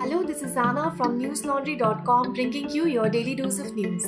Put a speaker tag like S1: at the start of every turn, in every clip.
S1: Hello, this is Anna from newslaundry.com bringing you your daily dose of news.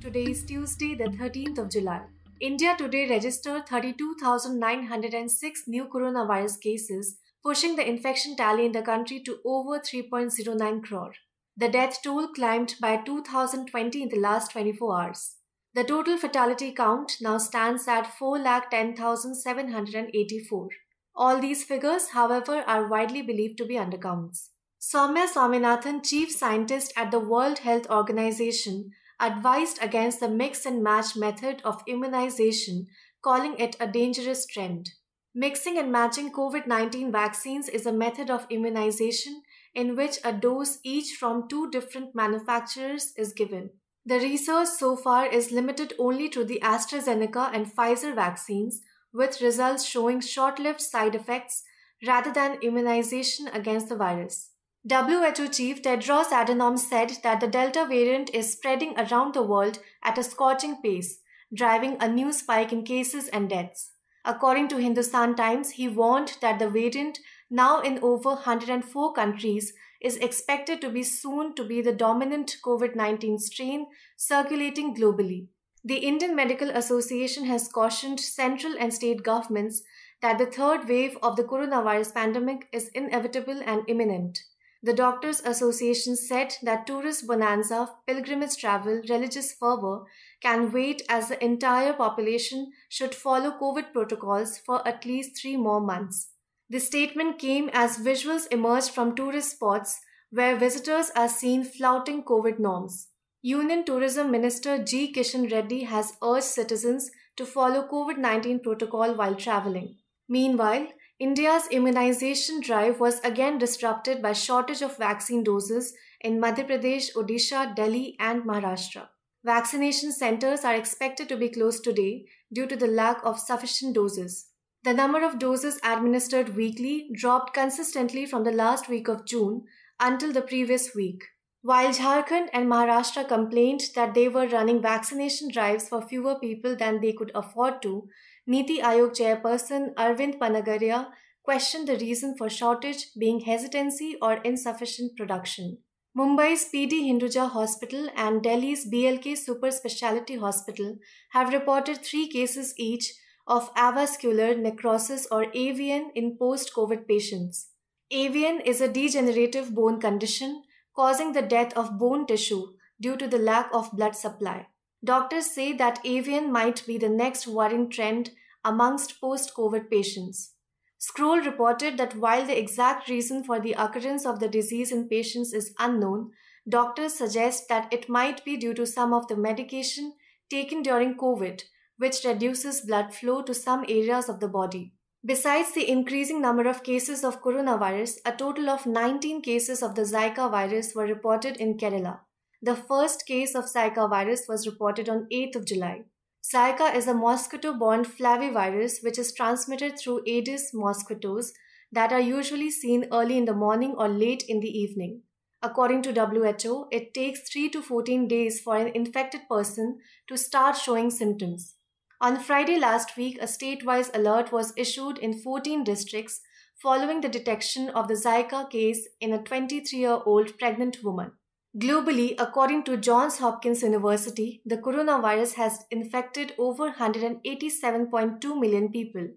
S1: Today is Tuesday, the 13th of July. India today registered 32,906 new coronavirus cases, pushing the infection tally in the country to over 3.09 crore. The death toll climbed by 2,020 in the last 24 hours. The total fatality count now stands at 4,10,784. All these figures, however, are widely believed to be undercounts. Soumya Swaminathan, chief scientist at the World Health Organization, advised against the mix and match method of immunization, calling it a dangerous trend. Mixing and matching COVID 19 vaccines is a method of immunization in which a dose each from two different manufacturers is given. The research so far is limited only to the AstraZeneca and Pfizer vaccines, with results showing short lived side effects rather than immunization against the virus. WHO Chief Tedros Adhanom said that the Delta variant is spreading around the world at a scorching pace, driving a new spike in cases and deaths. According to Hindustan Times, he warned that the variant, now in over 104 countries, is expected to be soon to be the dominant COVID 19 strain circulating globally. The Indian Medical Association has cautioned central and state governments that the third wave of the coronavirus pandemic is inevitable and imminent. The Doctors Association said that tourist bonanza, pilgrimage travel, religious fervor can wait as the entire population should follow COVID protocols for at least three more months. The statement came as visuals emerged from tourist spots where visitors are seen flouting COVID norms. Union Tourism Minister G. Kishan Reddy has urged citizens to follow COVID 19 protocol while traveling. Meanwhile, India's immunization drive was again disrupted by shortage of vaccine doses in Madhya Pradesh, Odisha, Delhi, and Maharashtra. Vaccination centers are expected to be closed today due to the lack of sufficient doses. The number of doses administered weekly dropped consistently from the last week of June until the previous week. While Jharkhand and Maharashtra complained that they were running vaccination drives for fewer people than they could afford to, Niti Aayog chairperson Arvind Panagariya questioned the reason for shortage being hesitancy or insufficient production. Mumbai's PD Hinduja Hospital and Delhi's BLK Super Speciality Hospital have reported three cases each of avascular necrosis or AVN in post COVID patients. AVN is a degenerative bone condition causing the death of bone tissue due to the lack of blood supply. Doctors say that AVN might be the next worrying trend amongst post COVID patients. Scroll reported that while the exact reason for the occurrence of the disease in patients is unknown, doctors suggest that it might be due to some of the medication taken during COVID which reduces blood flow to some areas of the body. Besides the increasing number of cases of coronavirus, a total of 19 cases of the Zika virus were reported in Kerala. The first case of Zika virus was reported on 8th of July. Zika is a mosquito-borne flavivirus which is transmitted through Aedes mosquitoes that are usually seen early in the morning or late in the evening. According to WHO, it takes 3 to 14 days for an infected person to start showing symptoms. On Friday last week, a state-wise alert was issued in 14 districts following the detection of the Zika case in a 23-year-old pregnant woman. Globally, according to Johns Hopkins University, the coronavirus has infected over 187.2 million people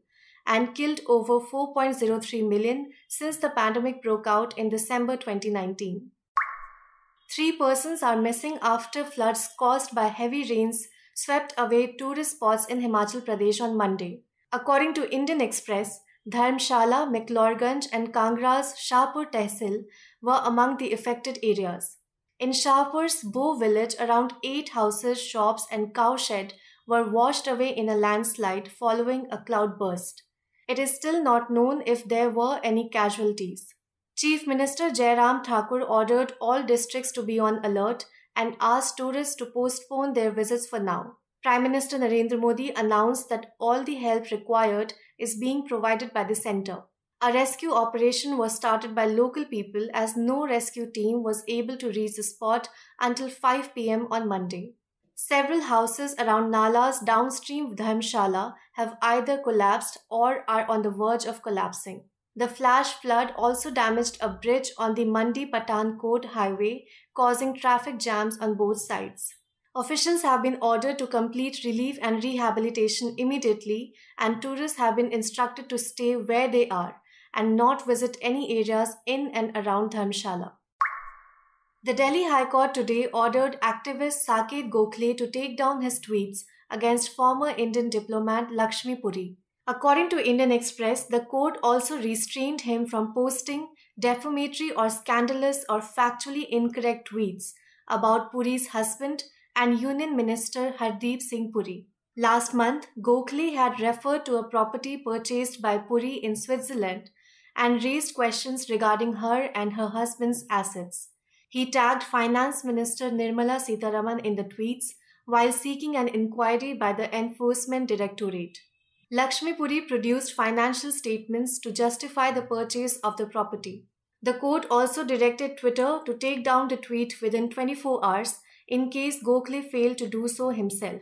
S1: and killed over 4.03 million since the pandemic broke out in December 2019. Three persons are missing after floods caused by heavy rains swept away tourist spots in Himachal Pradesh on Monday. According to Indian Express, Dharamshala, McLeodganj, and Kangra's Shahpur Tehsil were among the affected areas. In Shahpur's Boh village, around eight houses, shops, and cowshed were washed away in a landslide following a cloudburst. It is still not known if there were any casualties. Chief Minister Jairam Thakur ordered all districts to be on alert and asked tourists to postpone their visits for now. Prime Minister Narendra Modi announced that all the help required is being provided by the centre. A rescue operation was started by local people as no rescue team was able to reach the spot until 5 pm on Monday. Several houses around Nala's downstream Dharmshala have either collapsed or are on the verge of collapsing. The flash flood also damaged a bridge on the Mandi Pathankot highway, causing traffic jams on both sides. Officials have been ordered to complete relief and rehabilitation immediately, and tourists have been instructed to stay where they are and not visit any areas in and around Dharmshala. The Delhi High Court today ordered activist Saket Gokhale to take down his tweets against former Indian diplomat Lakshmi Puri. According to Indian Express, the court also restrained him from posting defamatory or scandalous or factually incorrect tweets about Puri's husband and Union Minister Hardeep Singh Puri. Last month, Gokhale had referred to a property purchased by Puri in Switzerland and raised questions regarding her and her husband's assets. He tagged Finance Minister Nirmala Sitharaman in the tweets while seeking an inquiry by the Enforcement Directorate. Lakshmi Puri produced financial statements to justify the purchase of the property. The court also directed Twitter to take down the tweet within 24 hours in case Gokhale failed to do so himself.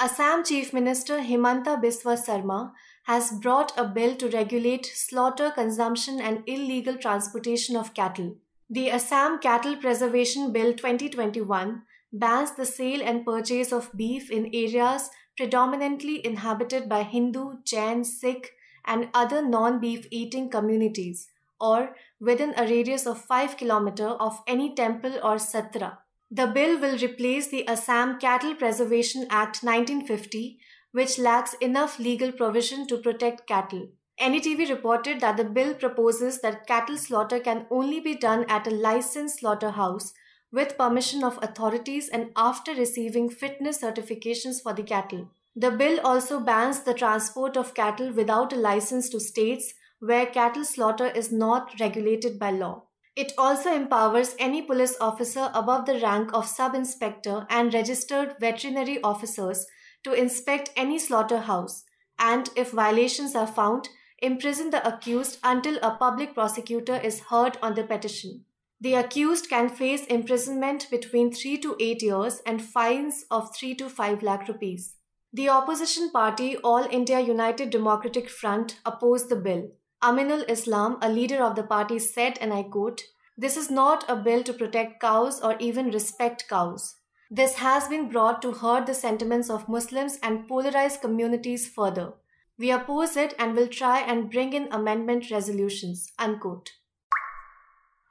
S1: Assam Chief Minister Himanta Biswa Sarma has brought a bill to regulate slaughter, consumption, and illegal transportation of cattle. The Assam Cattle Preservation Bill 2021 bans the sale and purchase of beef in areas predominantly inhabited by Hindu, Jain, Sikh, and other non beef eating communities, or within a radius of 5 km of any temple or satra. The bill will replace the Assam Cattle Preservation Act 1950, which lacks enough legal provision to protect cattle. NDTV reported that the bill proposes that cattle slaughter can only be done at a licensed slaughterhouse with permission of authorities and after receiving fitness certifications for the cattle. The bill also bans the transport of cattle without a license to states where cattle slaughter is not regulated by law. It also empowers any police officer above the rank of sub inspector and registered veterinary officers to inspect any slaughterhouse and, if violations are found, imprison the accused until a public prosecutor is heard on the petition. The accused can face imprisonment between 3 to 8 years and fines of 3 to 5 lakh rupees. The opposition party All India United Democratic Front opposed the bill. Aminul Islam, a leader of the party, said, and I quote, This is not a bill to protect cows or even respect cows. This has been brought to hurt the sentiments of Muslims and polarize communities further. We oppose it and will try and bring in amendment resolutions. Unquote.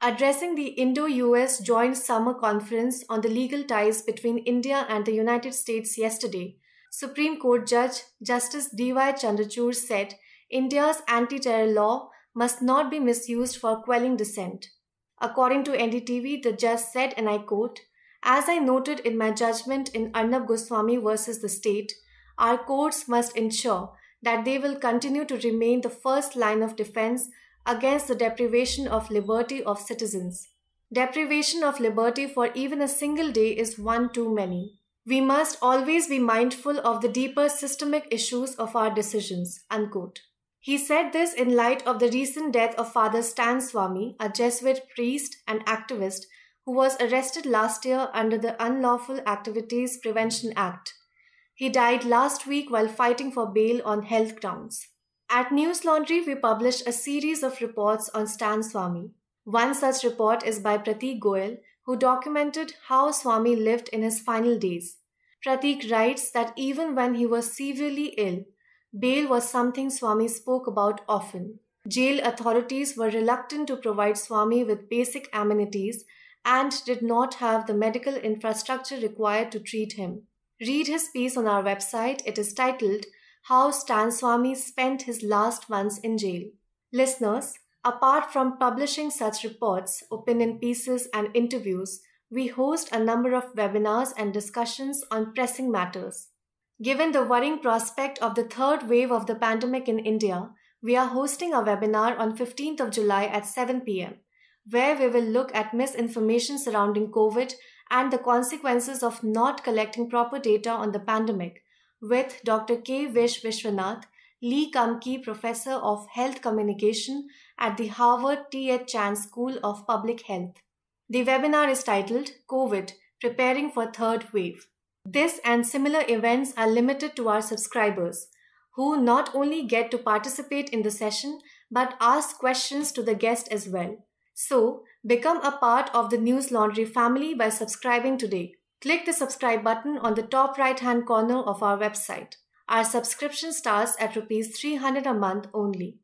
S1: Addressing the Indo US Joint Summer Conference on the legal ties between India and the United States yesterday, Supreme Court Judge Justice D.Y. Chandrachud said India's anti terror law must not be misused for quelling dissent. According to NDTV, the judge said, and I quote, As I noted in my judgment in Arnab Goswami versus the state, our courts must ensure that they will continue to remain the first line of defense against the deprivation of liberty of citizens. Deprivation of liberty for even a single day is one too many. We must always be mindful of the deeper systemic issues of our decisions. Unquote. He said this in light of the recent death of Father Stan Swami, a Jesuit priest and activist who was arrested last year under the Unlawful Activities Prevention Act. He died last week while fighting for bail on health grounds. At News Laundry, we published a series of reports on Stan Swami. One such report is by Prateek Goyal, who documented how Swami lived in his final days. Pratik writes that even when he was severely ill, bail was something Swami spoke about often. Jail authorities were reluctant to provide Swami with basic amenities and did not have the medical infrastructure required to treat him. Read his piece on our website. It is titled how Stan Swami spent his last months in jail. Listeners, apart from publishing such reports, opinion pieces, and interviews, we host a number of webinars and discussions on pressing matters. Given the worrying prospect of the third wave of the pandemic in India, we are hosting a webinar on 15th of July at 7 pm, where we will look at misinformation surrounding COVID and the consequences of not collecting proper data on the pandemic with Dr. K. Vish Viswanath, Lee Kum-Kee Professor of Health Communication at the Harvard T.H. Chan School of Public Health. The webinar is titled COVID preparing for third wave. This and similar events are limited to our subscribers, who not only get to participate in the session but ask questions to the guest as well. So, become a part of the News Laundry family by subscribing today. Click the subscribe button on the top right hand corner of our website. Our subscription starts at rupees 300 a month only.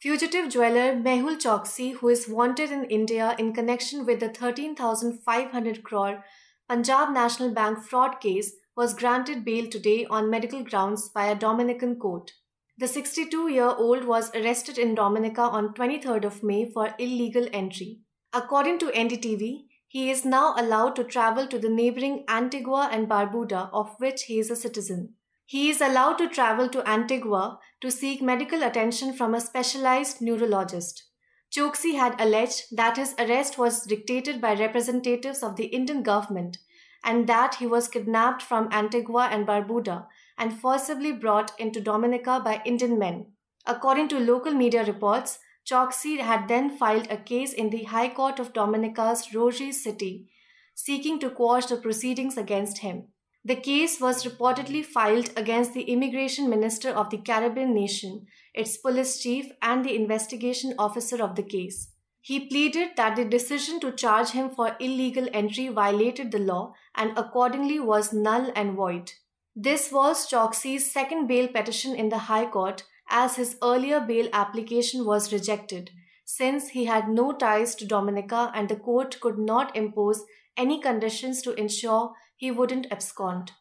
S1: Fugitive jeweler Mehul Choksi, who is wanted in India in connection with the 13,500 crore Punjab National Bank fraud case, was granted bail today on medical grounds by a Dominican court. The 62 year old was arrested in Dominica on 23rd of May for illegal entry. According to NDTV, he is now allowed to travel to the neighboring Antigua and Barbuda, of which he is a citizen. He is allowed to travel to Antigua to seek medical attention from a specialized neurologist. Choksi had alleged that his arrest was dictated by representatives of the Indian government and that he was kidnapped from Antigua and Barbuda and forcibly brought into Dominica by Indian men. According to local media reports, Choksi had then filed a case in the High Court of Dominica's Roseau City, seeking to quash the proceedings against him. The case was reportedly filed against the immigration minister of the Caribbean nation, its police chief, and the investigation officer of the case. He pleaded that the decision to charge him for illegal entry violated the law and accordingly was null and void. This was Choksi's second bail petition in the High Court, as his earlier bail application was rejected, since he had no ties to Dominica and the court could not impose any conditions to ensure he wouldn't abscond.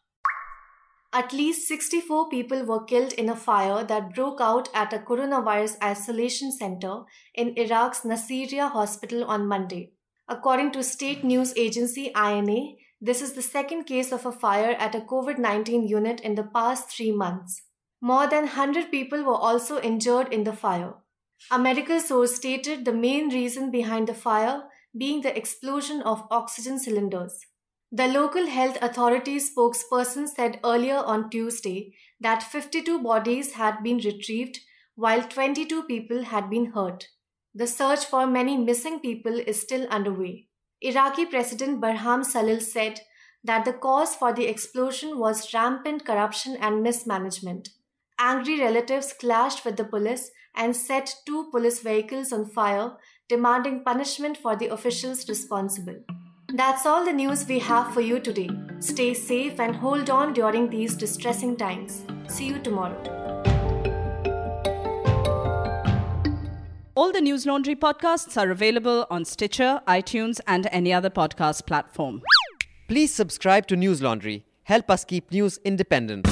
S1: At least 64 people were killed in a fire that broke out at a coronavirus isolation center in Iraq's Nasiriyah hospital on Monday. According to state news agency INA, this is the second case of a fire at a COVID 19 unit in the past three months. More than 100 people were also injured in the fire. A medical source stated the main reason behind the fire being the explosion of oxygen cylinders. The local health authority spokesperson said earlier on Tuesday that 52 bodies had been retrieved while 22 people had been hurt. The search for many missing people is still underway. Iraqi President Barham Salih said that the cause for the explosion was rampant corruption and mismanagement. Angry relatives clashed with the police and set two police vehicles on fire, demanding punishment for the officials responsible. That's all the news we have for you today. Stay safe and hold on during these distressing times. See you tomorrow.
S2: All the News Laundry podcasts are available on Stitcher, iTunes, and any other podcast platform.
S3: Please subscribe to News Laundry. Help us keep news independent.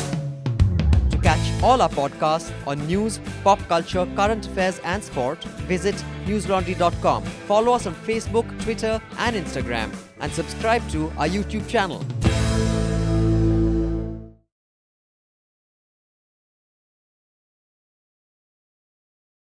S3: All our podcasts on news, pop culture, current affairs, and sport, visit newslaundry.com. Follow us on Facebook, Twitter, and Instagram, and subscribe to our YouTube channel.